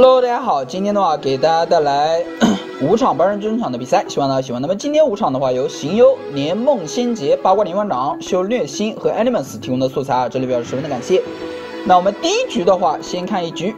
Hello，大家好，今天的话给大家带来 五场八人争场的比赛，希望大家喜欢。那么今天五场的话，由行优、年梦仙杰、八卦连环掌、修略星和 Elements 提供的素材啊，这里表示十分的感谢。那我们第一局的话，先看一局，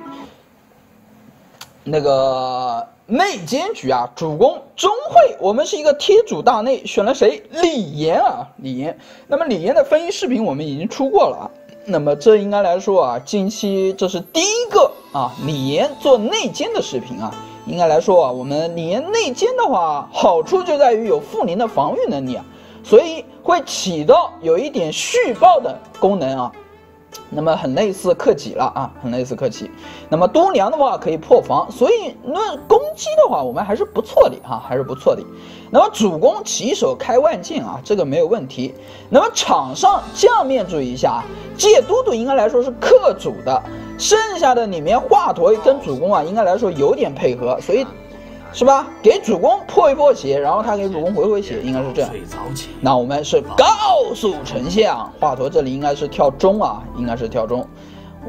那个内奸局啊，主攻钟会，我们是一个贴主大内，选了谁？李岩啊，李岩。那么李岩的分析视频我们已经出过了啊。那么这应该来说啊，近期这是第一个啊，李岩做内奸的视频啊。应该来说啊，我们李岩内奸的话，好处就在于有负零的防御能力啊，所以会起到有一点续爆的功能啊。那么很类似克己了啊，很类似克己。那么东梁的话可以破防，所以论攻击的话，我们还是不错的哈，还是不错的。那么主攻起手开万剑啊，这个没有问题。那么场上将面注意一下啊，借都督应该来说是克主的，剩下的里面华佗跟主公啊，应该来说有点配合，所以。是吧？给主公破一破血，然后他给主公回回血，应该是这样。那我们是告诉丞相，华佗这里应该是跳中啊，应该是跳中。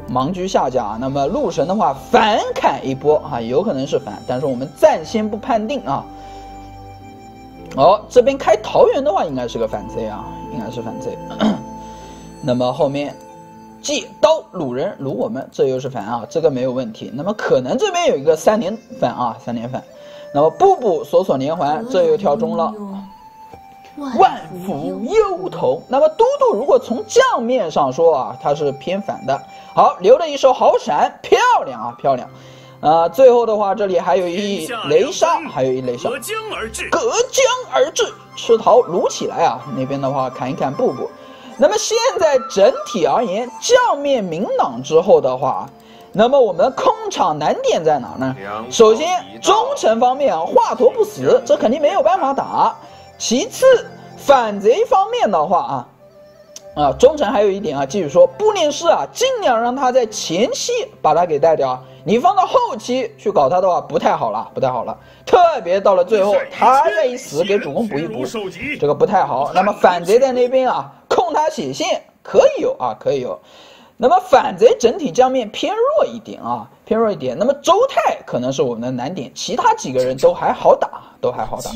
盲狙下家，那么陆神的话反砍一波啊，有可能是反，但是我们暂先不判定啊。哦，这边开桃园的话应该是个反贼啊，应该是反贼。那么后面借刀掳人掳我们，这又是反啊，这个没有问题。那么可能这边有一个三连反啊，三连反。那么步步锁锁连环，这又跳中了。万福忧头。那么都督如果从将面上说啊，他是偏反的。好，留了一手好闪，漂亮啊，漂亮。啊，最后的话，这里还有一雷杀，还有一雷杀。隔江而至，隔江而至，吃桃撸起来啊！那边的话，砍一砍步步。那么现在整体而言，将面明朗之后的话。那么我们空场难点在哪呢？首先，忠诚方面啊，华佗不死，这肯定没有办法打。其次，反贼方面的话啊，啊，忠诚还有一点啊，继续说，步练师啊，尽量让他在前期把他给带掉，你放到后期去搞他的话，不太好了，不太好了。特别到了最后，他愿意死，给主公补一补，这个不太好。那么反贼在那边啊，控他血线可以有啊，可以有。那么反贼整体将面偏弱一点啊，偏弱一点。那么周泰可能是我们的难点，其他几个人都还好打，都还好打。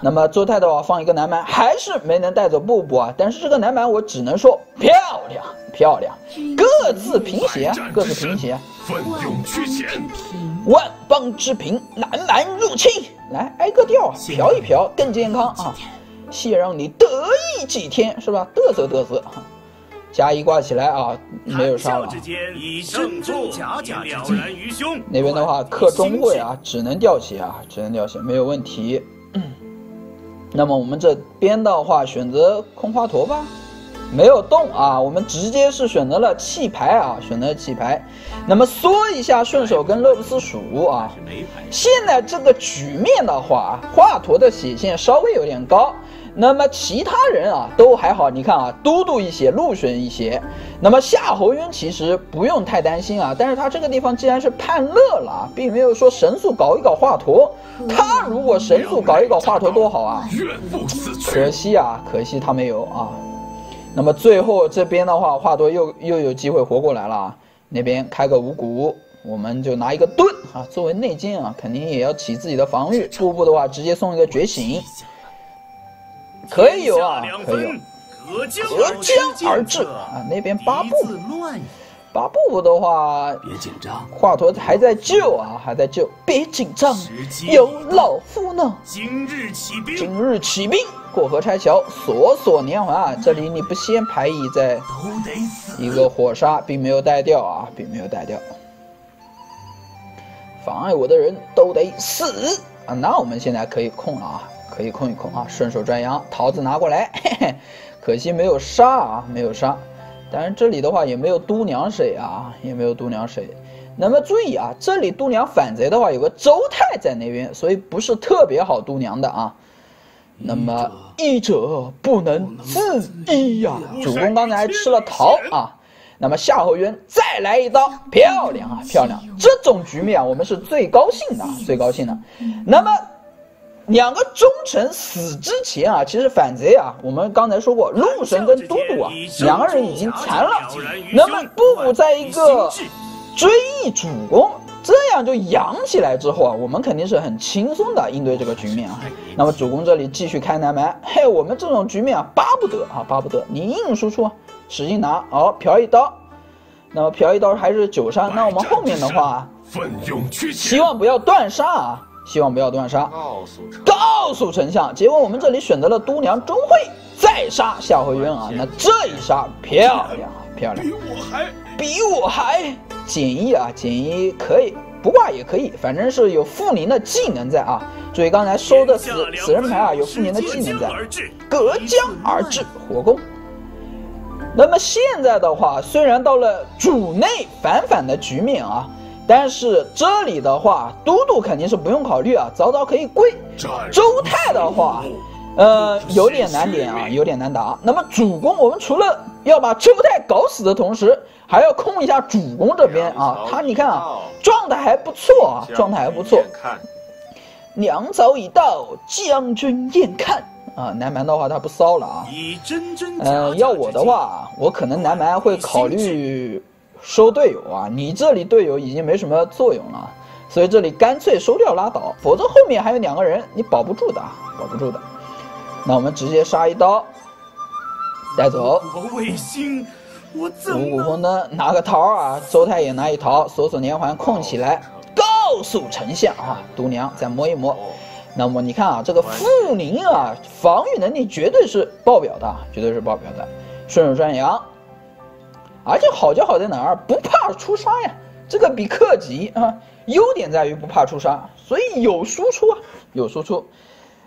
那么周泰的话放一个南蛮，还是没能带走布布啊。但是这个南蛮我只能说漂亮漂亮，各自平血，各自平血。奋勇屈险，万邦之平，南蛮入侵，来挨个调，嫖一嫖更健康啊。先让你得意几天是吧？嘚瑟嘚瑟。加一挂起来啊，没有杀了。那边的话克中会啊，只能掉血啊，只能掉血，没有问题。那么我们这边的话选择空花陀吧，没有动啊，我们直接是选择了弃牌啊，选择弃牌。那么缩一下，顺手跟乐不思蜀啊。现在这个局面的话，华佗的血线稍微有点高。那么其他人啊都还好，你看啊，都督一些，陆逊一些。那么夏侯渊其实不用太担心啊，但是他这个地方既然是叛乐了，并没有说神速搞一搞华佗。他如果神速搞一搞华佗多好啊！可惜啊，可惜他没有啊。那么最后这边的话，华佗又又有机会活过来了。那边开个五谷，我们就拿一个盾啊，作为内奸啊，肯定也要起自己的防御。步步的话，直接送一个觉醒。可以有啊，可以有，隔江而至啊！那边八步，八步的话，别紧张，华佗还在救啊，还在救，别紧张，有老夫呢。今日起兵，今日起兵，过河拆桥，锁锁连环啊！这里你不先排一在一个火杀，并没有带掉啊，并没有带掉，妨碍我的人都得死啊！那我们现在可以控了啊。可以控一控啊，顺手转羊，桃子拿过来，嘿嘿，可惜没有杀啊，没有杀。但是这里的话也没有都娘谁啊，也没有都娘谁。那么注意啊，这里都娘反贼的话有个周泰在那边，所以不是特别好都娘的啊。那么医者不能自医呀，主公刚才还吃了桃啊。那么夏侯渊再来一刀，漂亮啊，漂亮！这种局面啊，我们是最高兴的，最高兴的。那么。两个忠臣死之前啊，其实反贼啊，我们刚才说过，陆神跟都督啊，两个人已经残了。那么步步在一个追忆主公，这样就养起来之后啊，我们肯定是很轻松的应对这个局面啊。那么主公这里继续开南蛮，嘿，我们这种局面啊，巴不得啊，巴不得你硬输出，使劲拿，好嫖一刀。那么嫖一刀还是九杀，那我们后面的话，希望不要断杀啊，希望不要断杀。告诉告诉丞相，结果我们这里选择了都娘钟会再杀夏侯渊啊，那这一杀漂亮漂亮，比我还比我还减一啊，减一可以不挂也可以，反正是有傅宁的技能在啊。注意刚才收的死死人牌啊，有傅宁的技能在，隔江而治火攻。那么现在的话，虽然到了主内反反的局面啊，但是这里的话，都督肯定是不用考虑啊，早早可以跪。周泰的话，呃，有点难点啊，有点难打。那么主公，我们除了要把周泰搞死的同时，还要控一下主公这边啊。他你看啊，状态还不错啊，状态还不错。粮草已到，将军验看。啊，南蛮的话他不骚了啊。嗯，要我的话，我可能南蛮会考虑收队友啊。你这里队友已经没什么作用了，所以这里干脆收掉拉倒，否则后面还有两个人，你保不住的，保不住的。那我们直接杀一刀，带走。五谷丰登拿个桃啊，周太也拿一桃，锁锁连环控起来，告诉丞相啊，毒娘再摸一摸。那么你看啊，这个傅宁啊，防御能力绝对是爆表的，绝对是爆表的，顺手转阳，而且好就好在哪儿？不怕出杀呀，这个比克己啊，优点在于不怕出杀，所以有输出啊，有输出。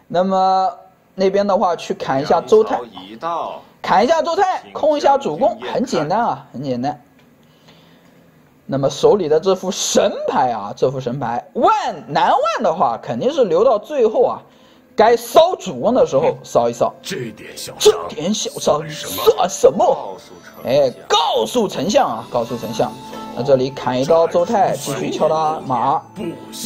那么那边的话，去砍一下周泰，砍一下周泰，控一下主攻，很简单啊，很简单。那么手里的这副神牌啊，这副神牌万难万的话，肯定是留到最后啊，该烧主公的时候烧一烧。这点小这点小伤算什么？哎，告诉丞相啊，告诉丞相。那这里砍一刀周泰，继续敲他马，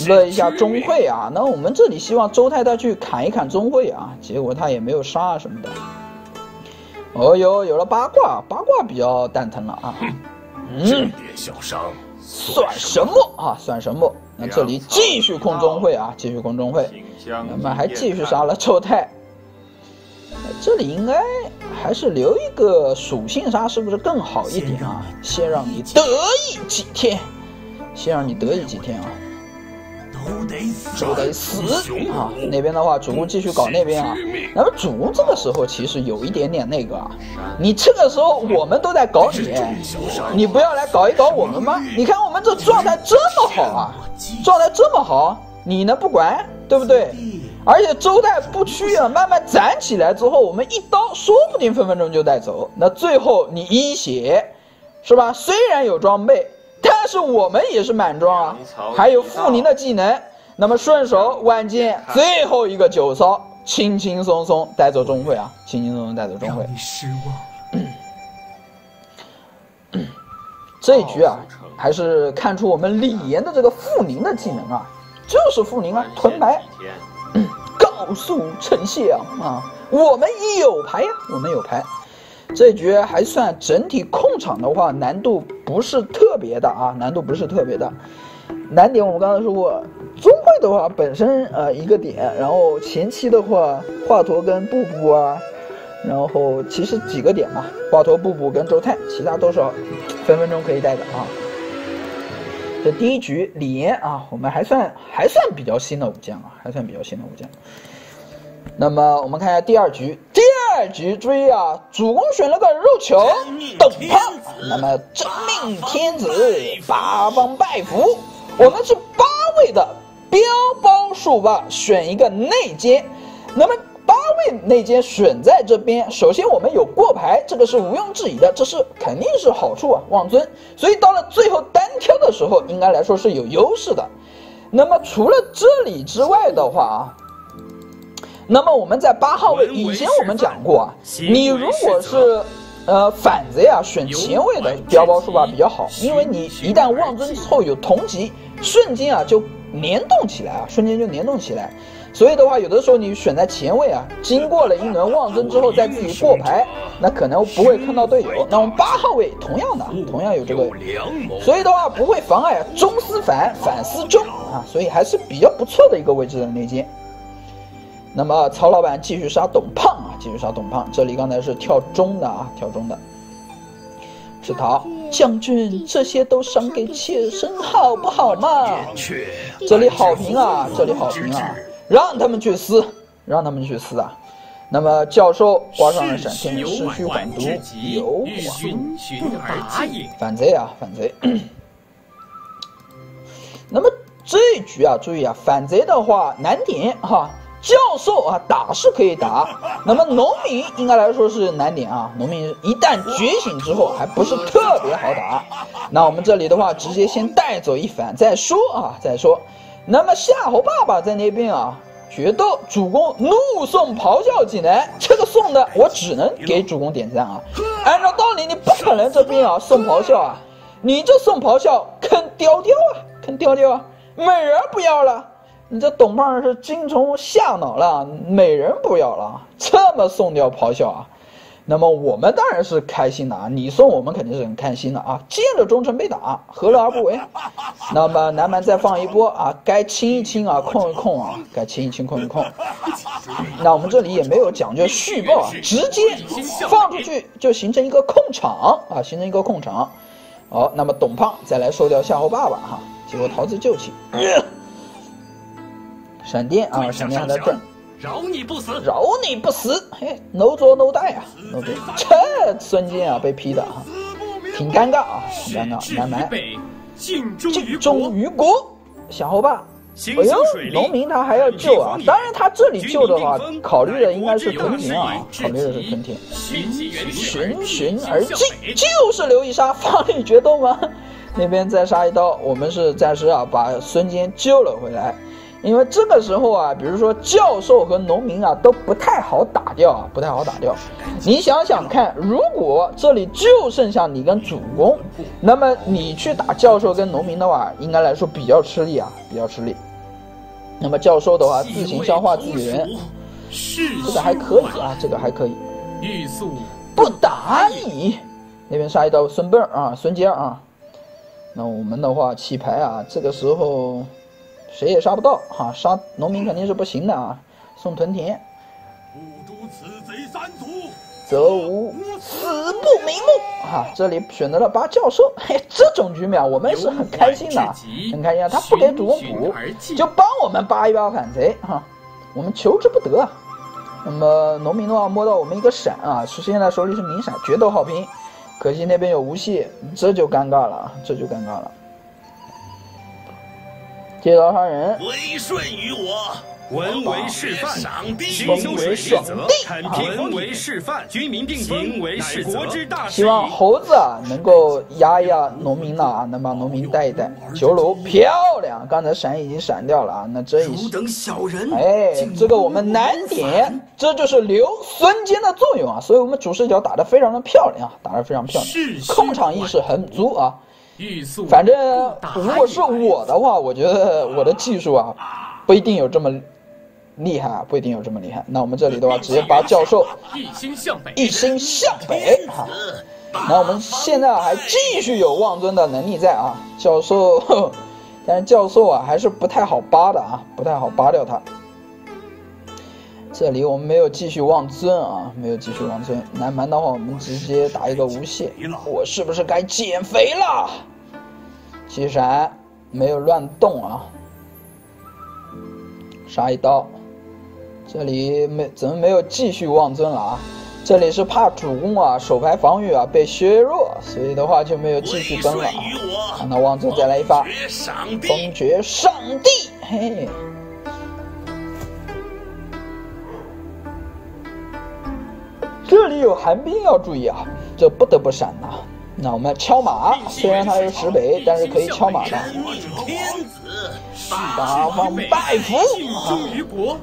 乐一下钟会啊。那我们这里希望周泰再去砍一砍钟会啊，结果他也没有杀什么的。哦哟，有了八卦，八卦比较蛋疼了啊。嗯这点小伤算什么啊？算什么？那这里继续空中会啊，继续空中会，那么还继续杀了周泰。这里应该还是留一个属性杀，是不是更好一点啊？先让你得意几天，先让你得意几天啊。都得死啊！那边的话，主公继续搞那边啊。那么主公这个时候其实有一点点那个啊，你这个时候我们都在搞你，你不要来搞一搞我们吗？你看我们这状态这么好啊，状态这么好，你呢不管，对不对？而且周代不屈啊，慢慢攒起来之后，我们一刀说不定分分钟就带走。那最后你一血，是吧？虽然有装备。但是我们也是满装啊，还有傅宁的技能，那么顺手万剑最后一个九骚，轻轻松松带走钟会啊，轻轻松松带走钟会。失望。这一局啊，还是看出我们李岩的这个傅宁的技能啊，就是傅宁啊，屯牌。告诉丞相啊，我们有牌呀，我们有牌。这局还算整体控场的话，难度不是特别大啊，难度不是特别大。难点我们刚才说过，钟会的话本身呃一个点，然后前期的话华佗跟布布啊，然后其实几个点嘛，华佗、布布跟周泰，其他都是分分钟可以带的啊。这第一局李岩啊，我们还算还算比较新的武将啊，还算比较新的武将。那么我们看一下第二局，第二局注意啊，主公选了个肉球董胖，那么真命天子八方拜服，我们是八位的标包数吧，选一个内奸，那么八位内奸选在这边，首先我们有过牌，这个是毋庸置疑的，这是肯定是好处啊，望尊，所以到了最后单挑的时候，应该来说是有优势的。那么除了这里之外的话啊。那么我们在八号位，以前我们讲过啊，你如果是，呃反贼啊，选前位的标包数吧比较好，因为你一旦望尊之后有同级，瞬间啊就联动起来啊，瞬间就联动起来。所以的话，有的时候你选在前位啊，经过了一轮望尊之后再自己过牌，那可能不会坑到队友。那我们八号位同样的，同样有这个，所以的话不会妨碍中思反，反思中啊，所以还是比较不错的一个位置的内奸。那么曹老板继续杀董胖啊，继续杀董胖。这里刚才是跳中的啊，跳中的。赤桃将军，这些都赏给妾身，好不好嘛？这里好评啊，这里好评啊。让他们去撕，让他们去撕啊！那么教授挂上了闪天，失去缓毒，有反贼啊，反贼！那么这一局啊，注意啊，反贼的话难点哈。教授啊，打是可以打，那么农民应该来说是难点啊。农民一旦觉醒之后，还不是特别好打。那我们这里的话，直接先带走一反再说啊，再说。那么夏侯爸爸在那边啊，决斗主公怒送咆哮技能，这个送的我只能给主公点赞啊。按照道理你不可能这边啊送咆哮啊，你这送咆哮坑雕雕啊，坑雕雕啊，美人不要了，你这董胖是精虫下脑了，美人不要了，这么送掉咆哮啊。那么我们当然是开心的啊！你送我们肯定是很开心的啊！见着忠臣被打，何乐而不为？那么南蛮再放一波啊，该清一清啊，控一控啊，该清一清，控一控。那我们这里也没有讲究续报啊，直接放出去就形成一个控场啊，形成一个控场。好，那么董胖再来收掉夏侯爸爸哈，结果桃子救起，闪电啊，闪电还在转。饶你不死！饶你不死！嘿，no 做 no 带啊，no 做。这孙坚啊，被劈的啊，挺尴尬啊，挺尴尬。南蛮敬忠于国，小后爸。哎呦，农民他还要救啊！当然他这里救的话，考虑的应该是屯田啊，考虑的是屯田。循循而进，就是刘一杀发力决斗吗？那边再杀一刀，我们是暂时啊把孙坚救了回来。因为这个时候啊，比如说教授和农民啊都不太好打掉啊，不太好打掉。你想想看，如果这里就剩下你跟主公，那么你去打教授跟农民的话，应该来说比较吃力啊，比较吃力。那么教授的话自行消化自己人，这个还可以啊，这个还可以。欲速不打你，那边杀一刀孙膑啊，孙坚啊。那我们的话弃牌啊，这个时候。谁也杀不到哈，杀农民肯定是不行的啊！送屯田，不诛此贼三族，则无死不瞑目哈。这里选择了八教授，嘿，这种局面我们是很开心的，很开心啊！他不给主公补，就帮我们扒一扒反贼哈，我们求之不得啊。那么农民的话摸到我们一个闪啊，是现在手里是明闪，决斗好评，可惜那边有无懈，这就尴尬了，这就尴尬了。借刀杀人，归顺于我，文为示范，赏兵为示则，文为示范，军民并行为示则。希望猴子啊能够压一压农民啊，能把农民带一带。九楼漂亮，刚才闪已经闪掉了啊，那这一哎，这个我们难点，这就是留孙坚的作用啊，所以我们主视角打得非常的漂亮啊，打得非常漂亮，控场意识很足啊。反正如果是我的话，我觉得我的技术啊，不一定有这么厉害啊，不一定有这么厉害。那我们这里的话，直接把教授一心向北，一心向北哈。那我们现在还继续有望尊的能力在啊，教授，但是教授啊还是不太好扒的啊，不太好扒掉他。这里我们没有继续望尊啊，没有继续望尊。南蛮的话，我们直接打一个无懈。我是不是该减肥了？七闪没有乱动啊，杀一刀。这里没怎么没有继续望尊了啊？这里是怕主攻啊手牌防御啊被削弱，所以的话就没有继续奔了。看到望尊再来一发，封爵上帝，嘿。这里有寒冰要注意啊，这不得不闪呐。那我们敲马，虽然他是石北，但是可以敲马的。八方拜服。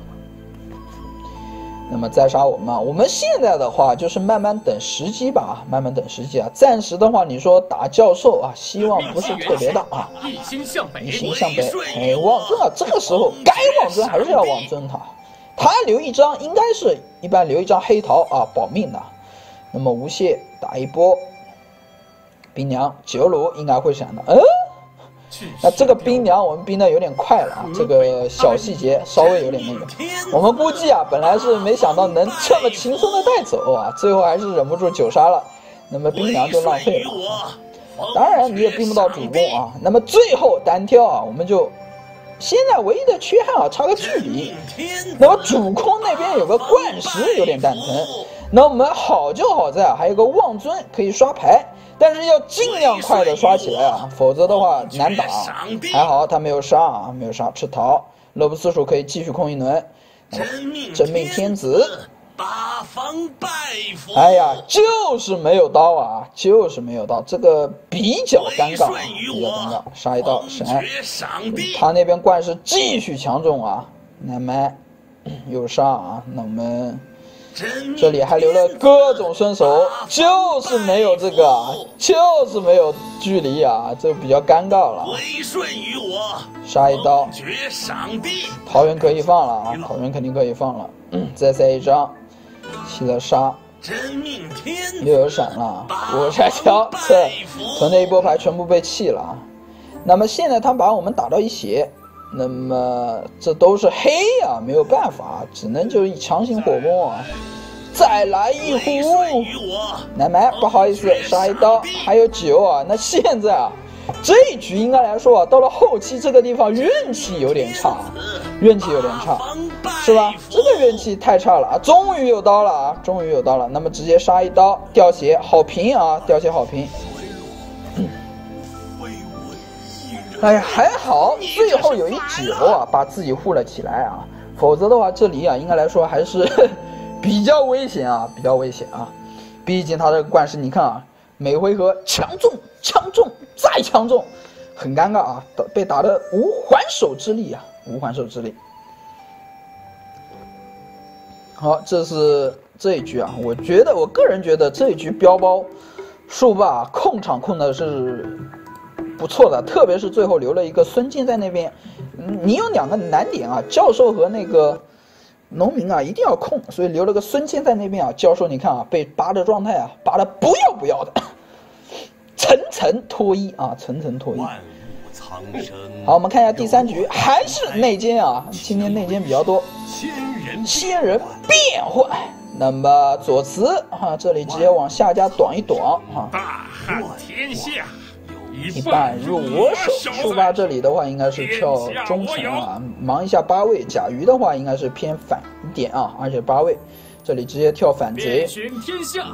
那么再杀我们啊！我们现在的话就是慢慢等时机吧，慢慢等时机啊。暂时的话，你说打教授啊，希望不是特别大啊。一心向北，一心向北，哎，望尊啊，这个时候该望尊还是要望尊他。他留一张，应该是一般留一张黑桃啊，保命的。那么无懈打一波，冰娘九鲁应该会想的，嗯。那这个冰娘我们冰的有点快了啊，这个小细节稍微有点那个。我们估计啊，本来是没想到能这么轻松的带走啊，最后还是忍不住九杀了，那么冰娘就浪费了。当然你也冰不到主攻啊。那么最后单挑啊，我们就现在唯一的缺憾啊，差个距离。那么主控那边有个灌石有点蛋疼，那我们好就好在啊，还有个望尊可以刷牌。但是要尽量快的刷起来啊，否则的话难打。还好他没有杀啊，没有杀，吃桃。乐不思蜀可以继续控一轮。真命天子，八方拜佛。哎呀，就是没有刀啊，就是没有刀，这个比较尴尬，比较尴尬。杀一刀闪，他那边怪是继续强中啊，南麦有杀啊，那我们。这里还留了各种身手，就是没有这个，就是没有距离啊，这比较尴尬了。归顺于我杀一刀，桃园可以放了啊，桃园肯定可以放了。再塞一张，起了杀，又有闪了，五拆桥，这从那一波牌全部被弃了啊。那么现在他把我们打到一血，那么这都是黑呀，没有办法，只能就强行火攻啊！再来一壶，奶奶不好意思，杀一刀，还有酒啊！那现在啊，这一局应该来说啊，到了后期这个地方运气有点差，运气有点差，是吧？这个运气太差了啊！终于有刀了啊！终于有刀了，那么直接杀一刀掉血，好评啊！掉血好评。哎呀，还好最后有一酒啊，把自己护了起来啊，否则的话这里啊，应该来说还是 比较危险啊，比较危险啊。毕竟他这个冠师，你看啊，每回合强中、枪中再枪中，很尴尬啊，被打的无还手之力啊，无还手之力。好，这是这一局啊，我觉得我个人觉得这一局标包树霸控场控的是。不错的，特别是最后留了一个孙静在那边，你有两个难点啊，教授和那个农民啊，一定要控，所以留了个孙坚在那边啊。教授，你看啊，被扒的状态啊，扒的不要不要的，层层脱衣啊，层层脱衣。好，我们看一下第三局，还是内奸啊，今天内奸比较多。仙人变换，那么左慈哈，这里直接往下家短一短哈。大汉天下。一半入我手，树八这里的话应该是跳中程啊，忙一下八位。甲鱼的话应该是偏反一点啊，而且八位这里直接跳反贼，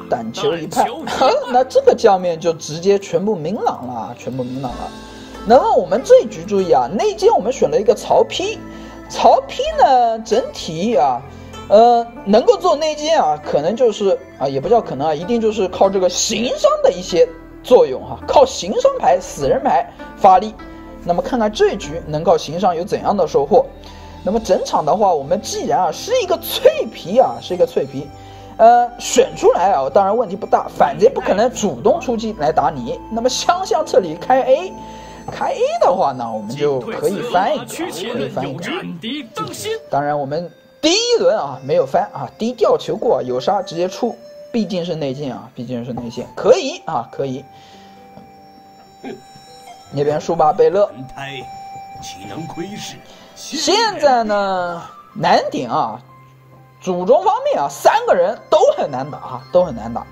胆球一派，那这个酱面就直接全部明朗了，全部明朗了。那么我们这一局注意啊，内奸我们选了一个曹丕，曹丕呢整体啊，呃，能够做内奸啊，可能就是啊，也不叫可能啊，一定就是靠这个行商的一些。作用哈，靠行商牌、死人牌发力。那么看看这一局能靠行商有怎样的收获？那么整场的话，我们既然啊是一个脆皮啊，是一个脆皮，呃，选出来啊，当然问题不大。反正不可能主动出击来打你。那么香香这里开 A，开 A 的话呢，我们就可以翻一个，可以翻一个。当然我们第一轮啊没有翻啊，低调求过有杀直接出。毕竟是内线啊，毕竟是内线，可以啊，可以。那边树巴贝勒，现在呢难点啊，主中方面啊，三个人都很难打啊，都很难打。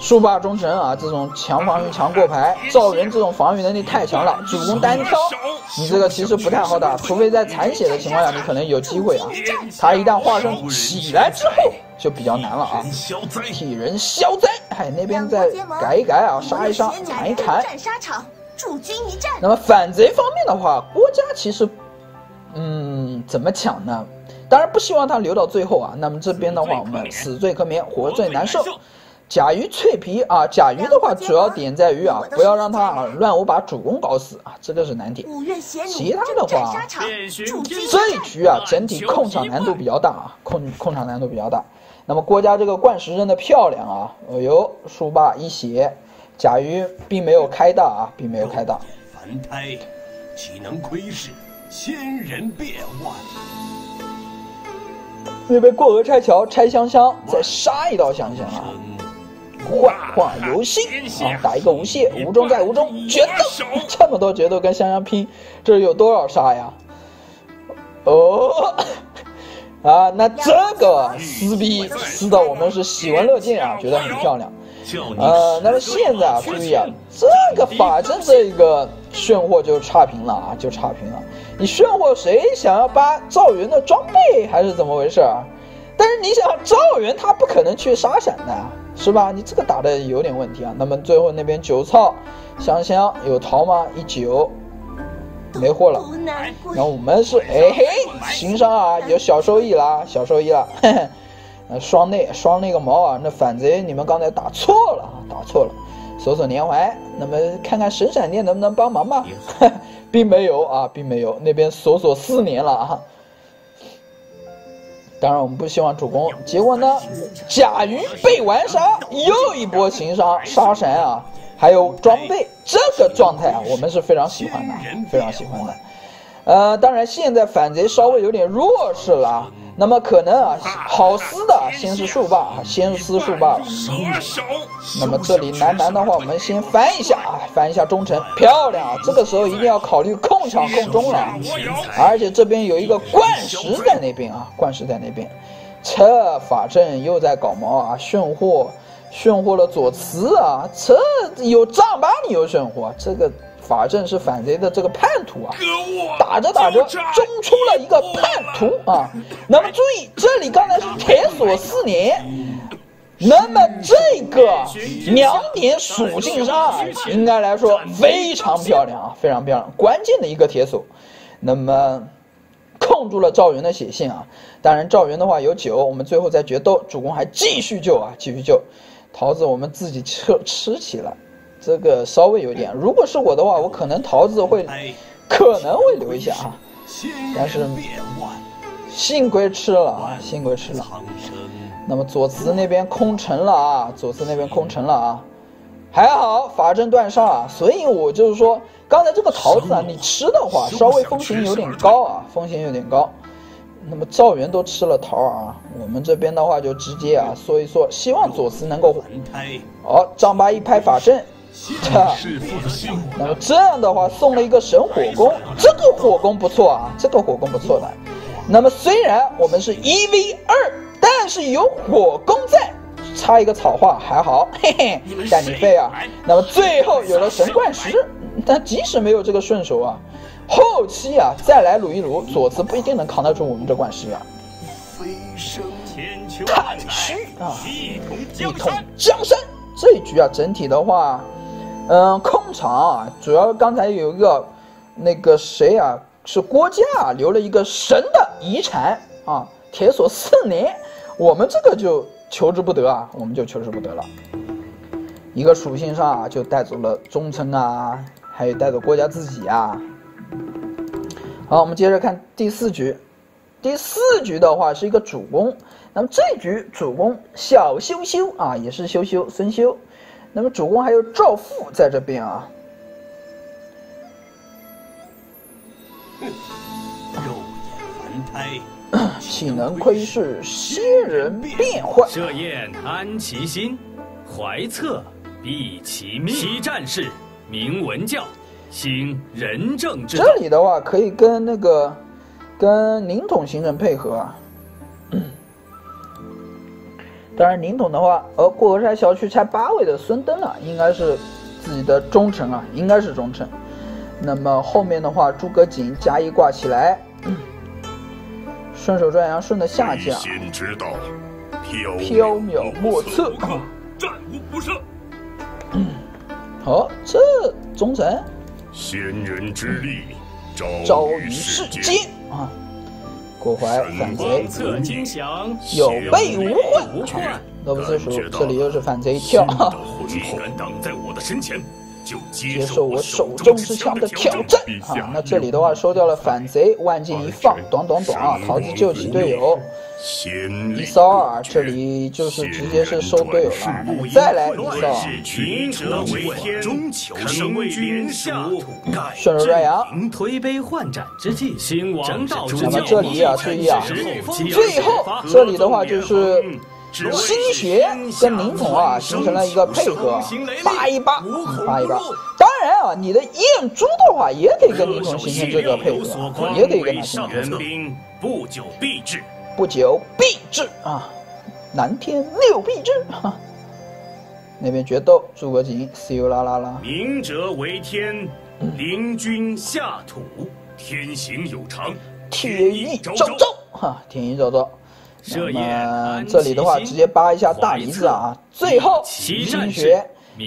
树霸忠诚啊，这种强防御强过牌，赵云这种防御能力太强了，主攻单挑，你这个其实不太好打，除非在残血的情况下，你可能有机会啊。他一旦化身起来之后。就比较难了啊！替人消灾，哎，那边再改一改啊，杀一杀，砍一砍。那么反贼方面的话，郭嘉其实，嗯，怎么抢呢？当然不希望他留到最后啊。那么这边的话，我们死罪可免，活罪难受。甲鱼脆皮啊，甲鱼的话主要点在于啊，不要让他啊乱舞把主公搞死啊，这个是难点。其他的话，这一局啊整体控场难度比较大啊，控控场难度比较大。那么郭嘉这个灌石扔的漂亮啊，哦呦，书霸一血，甲鱼并没有开大啊，并没有开大。凡胎岂能窥视仙人变幻？那边过河拆桥拆香香，再杀一道香香啊！幻化游戏啊，打一个无懈，无中再无中，决斗，这么多决斗跟香香拼，这有多少杀呀？哦，啊，那这个撕逼撕的我们是喜闻乐见啊，觉得很漂亮。呃，那么现在啊，注意啊，这个法阵这个炫货就差评了啊，就差评了。你炫惑谁？想要扒赵云的装备还是怎么回事啊？但是你想，赵云他不可能去杀闪的，是吧？你这个打的有点问题啊。那么最后那边九操香香有桃吗？一九没货了。那我们是哎嘿，行商啊，有小收益啦，小收益了。呃，双内双那个毛啊，那反贼你们刚才打错了啊，打错了。锁锁连环，那么看看神闪电能不能帮忙吧？并没有啊，并没有，那边锁锁四年了啊。当然我们不希望主攻，结果呢，甲鱼被完杀，又一波情杀杀神啊，还有装备，这个状态啊，我们是非常喜欢的，非常喜欢的。呃，当然现在反贼稍微有点弱势了。那么可能啊，好撕的先是树霸，先是撕树霸。那么这里南南的话，我们先翻一下啊，翻一下忠臣，漂亮啊！这个时候一定要考虑控场控中了，而且这边有一个冠石在那边啊，冠石在那边。这法阵又在搞毛啊，炫货，炫惑了左慈啊，这有丈八你又炫惑这个。法正是反贼的这个叛徒啊，打着打着中出了一个叛徒啊。那么注意，这里刚才是铁索四年，那么这个两点属性上应该来说非常漂亮啊，非常漂亮，关键的一个铁索。那么控住了赵云的血线啊。当然赵云的话有酒，我们最后再决斗，主公还继续救啊，继续救。桃子我们自己吃吃起来。这个稍微有点，如果是我的话，我可能桃子会，可能会留一下啊，但是幸亏吃了啊，幸亏吃了。那么左慈那边空城了啊，左慈那边空城了啊，还好法阵断上啊，所以我就是说，刚才这个桃子啊，你吃的话稍微风险有点高啊，风险有点高。那么赵元都吃了桃啊，我们这边的话就直接啊说一说，希望左慈能够。好，张八一拍法阵。那么这样的话，送了一个神火攻，这个火攻不错啊，这个火攻不错的。那么虽然我们是一 v 二，但是有火攻在，插一个草话还好，嘿嘿，带你飞啊。那么最后有了神冠石，但即使没有这个顺手啊，后期啊再来撸一撸，左慈不一定能扛得住我们这冠石啊。太虚啊，一统江山。这一局啊，整体的话。嗯，控场啊，主要刚才有一个那个谁啊，是郭嘉留了一个神的遗产啊，铁锁四年，我们这个就求之不得啊，我们就求之不得了。一个属性上啊，就带走了忠臣啊，还有带走郭嘉自己啊。好，我们接着看第四局，第四局的话是一个主攻，那么这局主攻小修修啊，也是修修孙修。那么主公还有赵父在这边啊，肉眼凡胎，岂能窥视仙人变幻？设宴安其心，怀策避其命。其战士明文教，兴仁政之。这里的话可以跟那个跟宁统形成配合啊。当然，宁统的话，呃，过河拆小区拆八位的孙登啊，应该是自己的忠臣啊，应该是忠臣。那么后面的话，诸葛瑾加一挂起来，顺手转阳顺的下将，飘渺莫测，战无不胜。好，这忠臣，仙人之力，昭于世间啊。过怀反贼，有备无患。那不是说，这里又是反贼跳，你敢挡在我的身前？接受我手中之枪的挑战啊！那这里的话收掉了反贼，万箭一放，短短短啊！桃子救起队友，一扫二，这里就是直接是收队友了。那么再来一骚，顺手拽羊，推杯换盏之际，那么这里啊，注意啊，最后这里的话就是。心学跟林统啊形成了一个配合，扒一扒，扒一扒。当然啊，你的燕珠的话也得跟林统形成这个配合，也得跟他形成配合。不久必至，不久必至啊！南天六必至。那边决斗，诸葛瑾，see you 啦啦啦。明哲为天，灵君下土，天行有常，天意昭昭。哈，天意昭昭。那么这里的话，直接扒一下大梨子啊！最后星学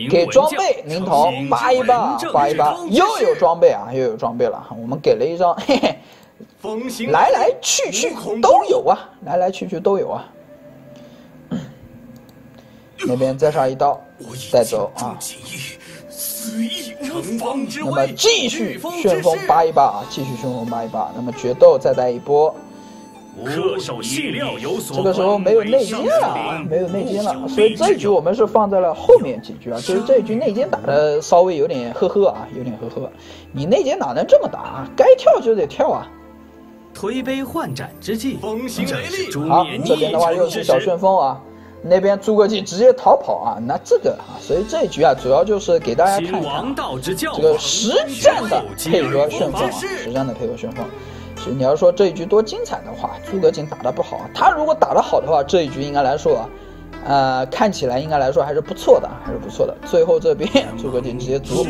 给装备灵童扒一扒，扒一扒，又有装备啊，又有装备了。我们给了一张，嘿嘿，来来去去都有啊，来来去去都有啊。那边再上一刀，带走啊。那么继续旋风扒一扒啊，继续旋风扒一扒。那么决斗再带一波。恪守细料有所这个时候没有内奸了，没有内奸了，所以这一局我们是放在了后面几局啊。就是这一局内奸打的稍微有点呵呵啊，有点呵呵。你内奸哪能这么打啊？该跳就得跳啊！推杯换盏之际，风行雷厉。好，这边的话又是小旋风啊，那边诸葛瑾直接逃跑啊。那这个啊，所以这一局啊，主要就是给大家看看这个实战的配合旋风啊，实战的配合旋风。你要说这一局多精彩的话，诸葛瑾打得不好。他如果打得好的话，这一局应该来说，呃，看起来应该来说还是不错的，还是不错的。最后这边诸葛瑾直接卒。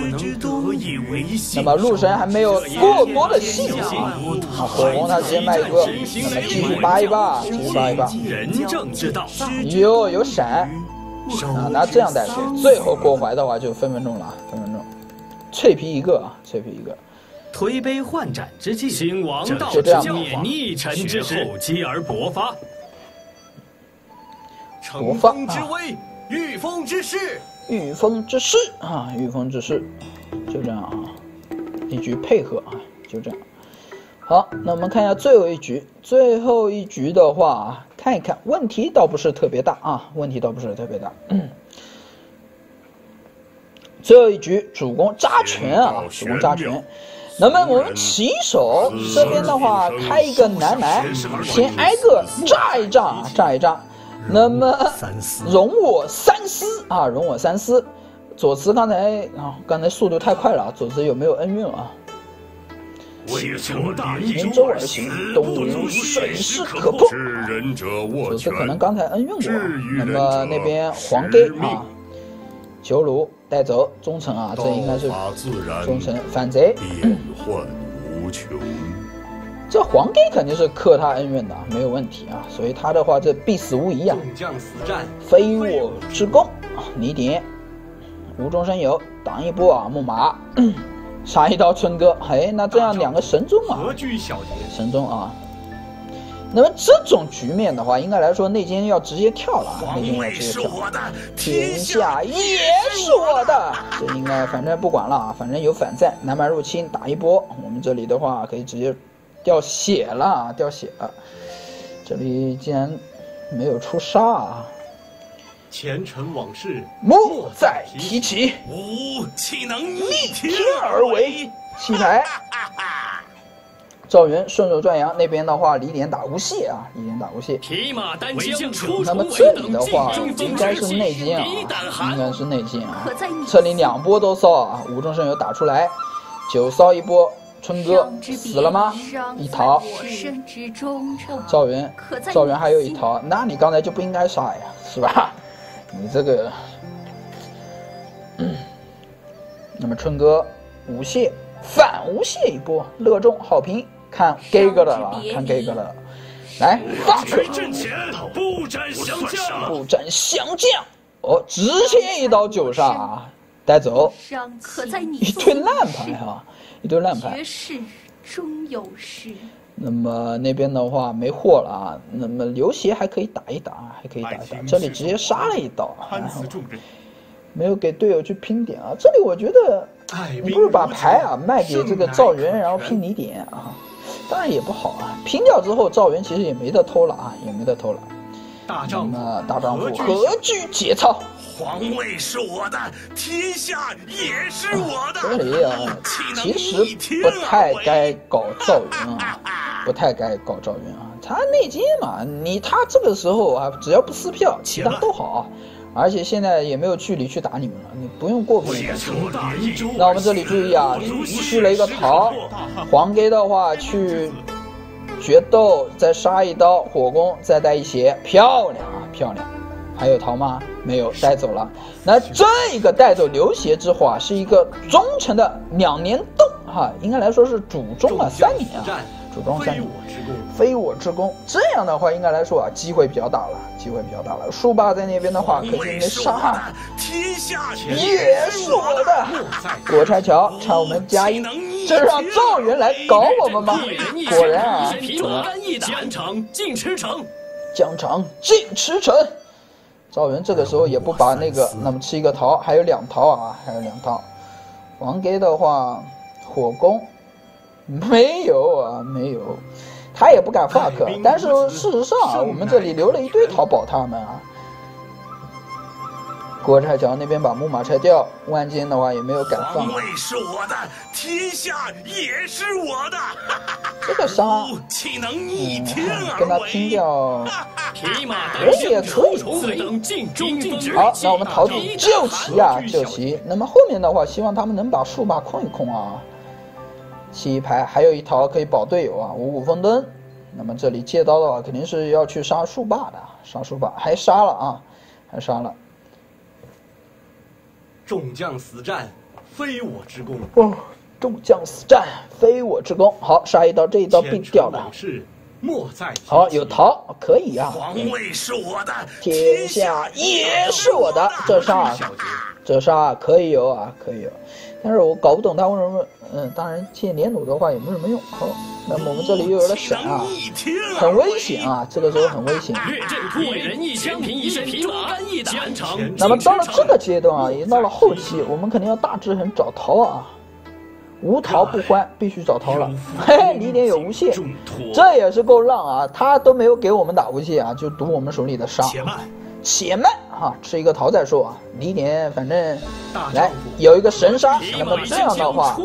那么陆神还没有过多的细节啊，火红他直接卖一个，那么继续扒一扒，继续扒一扒。哟，有闪啊，那这样带水，最后过怀的话就分分钟了，分分钟。脆皮一个啊，脆皮一个。推杯换盏之际，兴王道之教，灭逆臣之后积而薄发。乘风之威，御风之势，御风之势啊，御风之势，就这样啊，一局配合啊，就这样。好，那我们看一下最后一局，最后一局的话啊，看一看，问题倒不是特别大啊，问题倒不是特别大。最后一局主攻扎拳啊，主攻扎拳。那么我们起手这边的话，开一个南蛮，先挨个炸一炸，炸一炸。那么容我三思啊，容我三思。左慈刚才啊，刚才速度太快了，左慈有没有恩怨啊？沿舟而行，东吴水势可破。左慈可能刚才恩怨过。那么那边黄盖啊。囚虏带走忠臣啊，这应该是忠臣反贼。变幻无穷，这黄帝肯定是克他恩怨的，没有问题啊。所以他的话，这必死无疑啊。将死战非我之功啊！你点无中生有，挡一波啊！木马 杀一刀春哥，哎，那这样两个神宗啊，神宗啊。那么这种局面的话，应该来说内奸要直接跳了，内奸要直接跳。天下也是我的，这应该反正不管了啊，反正有反战，南蛮入侵打一波，我们这里的话可以直接掉血了，掉血了。这里竟然没有出杀啊！前尘往事莫再提起，吾岂能逆天而为？起牌。赵云顺手转阳，那边的话，李典打无懈啊，李典打无懈。匹马单枪，那么这里的话，应该是内奸啊，应该是内奸啊。这里两波都骚啊，无中生有打出来，九骚一波，春哥死了吗？一逃。赵云，赵云还有一逃，那你刚才就不应该杀呀，是吧？你这个，那么春哥无懈反无懈一波，乐众好评。看 G 哥的了，看 G 哥的，来大锤！不斩降将，不斩降将！哦，直接一刀九杀啊，带走。一堆烂牌哈，一堆烂牌。终有时。那么那边的话没货了啊，那么刘协还可以打一打，还可以打一打。这里直接杀了一刀，没有给队友去拼点啊。这里我觉得，你不如把牌啊卖给这个赵云，然后拼你点啊，当然也不好啊。拼掉之后，赵云其实也没得偷了啊，也没得偷了。大丈夫大丈夫何惧节操？皇位是我的，天下也是我的。这里啊，其实不太该搞赵云啊，不太该搞赵云啊。他内奸嘛，你他这个时候啊，只要不撕票，其他都好。而且现在也没有距离去打你们了，你不用过分担心。那我们这里注意啊，去了一个桃，黄给的话去决斗，再杀一刀火攻，再带一血，漂亮啊，漂亮。还有桃吗？没有，带走了。那这一个带走刘协之后啊，是一个忠诚的两年洞哈，应该来说是主忠了三年啊，主忠三年。非我之功，这样的话应该来说啊，机会比较大了，机会比较大了。树霸在那边的话，可是没杀，也是我的。果拆桥拆我们加一，这让赵云来搞我们吗？果然啊，江城进驰城，疆场进驰城。赵云这个时候也不把那个，那么吃一个桃，还有两桃啊，还有两桃。王给的话，火攻没有啊，没有，他也不敢 fuck。但是事实上啊，我们这里留了一堆淘宝他们啊。郭拆桥那边把木马拆掉，万金的话也没有敢放。皇位是我的，天下也是我的。这个杀，岂能逆天而为？跟他拼掉，人也可以。好，那我们桃子救齐啊，救齐。那么后面的话，希望他们能把树霸控一控啊。七牌还有一桃可以保队友啊，五谷丰登。那么这里借刀的话，肯定是要去杀树霸的，杀树霸还杀了啊，还杀了。众将死战，非我之功。哦，众将死战，非我之功。好，杀一刀，这一刀必掉的。好，有桃，可以啊。皇位是我的，天下也是我的。这杀，这杀可以有啊，可以有。但是我搞不懂他为什么，嗯，当然借连弩的话也没什么用。好，那么我们这里又有了闪啊，很危险啊，这个时候很危险。那么到了这个阶段啊，已经到了后期，我们肯定要大制衡找逃啊，无逃不欢，必须找逃了。嘿嘿，李典有无懈，这也是够浪啊，他都没有给我们打无懈啊，就赌我们手里的杀。且慢哈，吃一个桃再说啊。李典反正来有一个神杀，那么这样的话，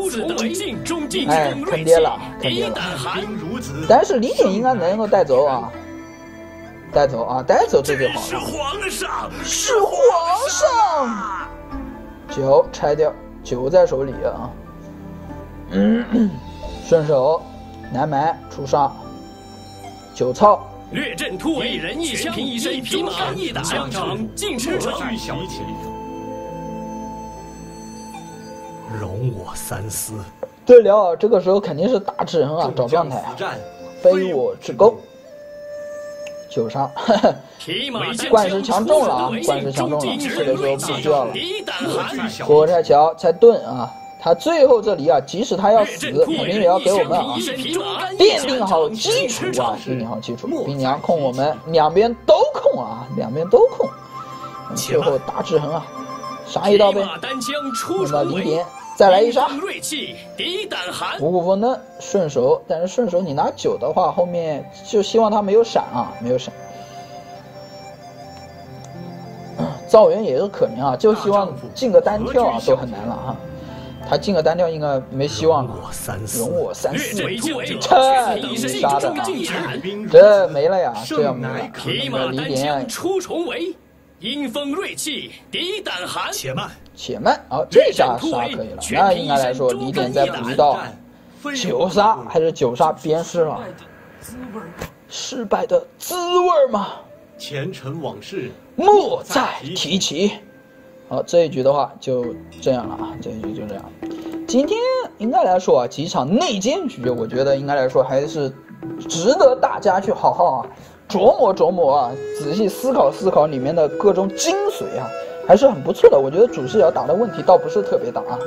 哎，坑爹了，坑爹了。但是李典应该能够带走啊，带走啊，带走这就好了。是皇上，是皇上。九拆掉，九在手里啊。嗯，顺手南蛮出杀，九操。略阵突围，一人一枪，一身匹马，一打疆场尽驰骋。容我三思。对了，这个时候肯定是大智人啊，找状态啊，非我之功。九杀，冠石强中了啊，冠石强中了，这个时候不需要了。火柴桥才盾啊。他最后这里啊，即使他要死，肯定也要给我们啊奠定好基础啊，奠定好基础。冰娘控我们两边都控啊，两边都控。最后大制衡啊，杀一刀呗。那么李典再来一杀。五谷丰登顺手，但是顺手你拿九的话，后面就希望他没有闪啊，没有闪。赵元也是可怜啊，就希望进个单挑啊，都很难了哈。他进个单挑应该没希望了，容我三思，这都杀的啊，这没了呀，这样没了。李典出重围，阴风锐气，敌胆寒。且慢，且慢，好，这下杀可以了。那应该来说，李典再补一刀，九杀还是九杀鞭尸了？失败的滋味吗？前尘往事莫再提起。好，这一局的话就这样了啊，这一局就这样。今天应该来说啊，几场内奸局，我觉得应该来说还是值得大家去好好啊琢磨琢磨啊，仔细思考思考里面的各种精髓啊，还是很不错的。我觉得主视角打的问题倒不是特别大啊，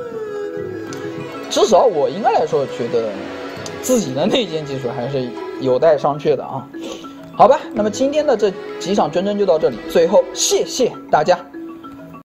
至少我应该来说觉得自己的内奸技术还是有待商榷的啊。好吧，那么今天的这几场真真就到这里，最后谢谢大家。